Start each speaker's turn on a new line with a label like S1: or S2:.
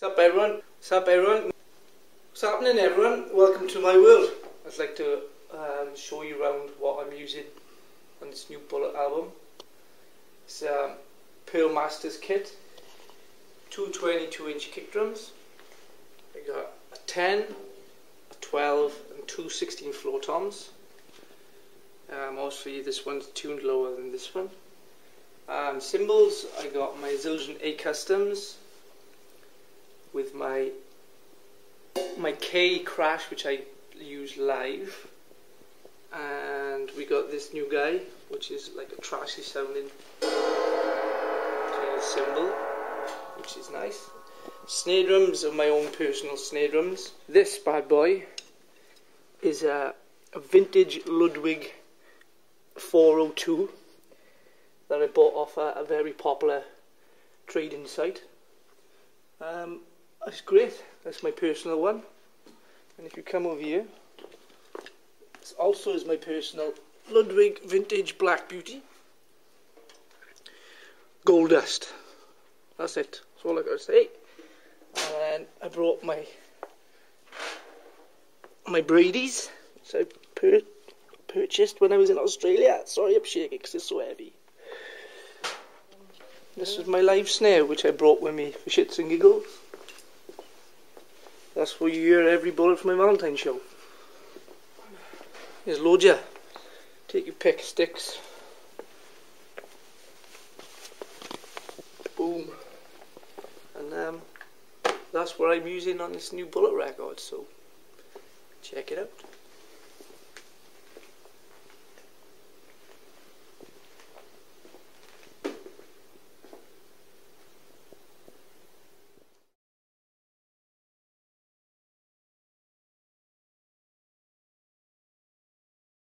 S1: What's up everyone? What's up everyone? What's happening everyone? Welcome to my world. I'd like to um, show you around what I'm using on this new Bullet album. It's a um, Pearl Masters kit. Two 22 inch kick drums. I got a 10, a 12 and two 16 floor toms. Um, obviously this one's tuned lower than this one. Um, cymbals, I got my Zildjian A Customs with my my K crash which I use live. And we got this new guy which is like a trashy sounding kind of cymbal which is nice. Snare drums are my own personal snare drums. This bad boy is a, a vintage Ludwig 402 that I bought off a, a very popular trading site. Um, that's great. That's my personal one. And if you come over here, this also is my personal Ludwig Vintage Black Beauty. Gold dust. That's it. That's all I gotta say. And I brought my my Brady's, so I pur purchased when I was in Australia. Sorry, I'm shaking because it's so heavy. This is my live snare, which I brought with me for shits and giggles. That's what you hear every Bullet For My Valentine show. Here's Lodja. Take your pick, sticks. Boom. And um, that's what I'm using on this new bullet record, so check it out.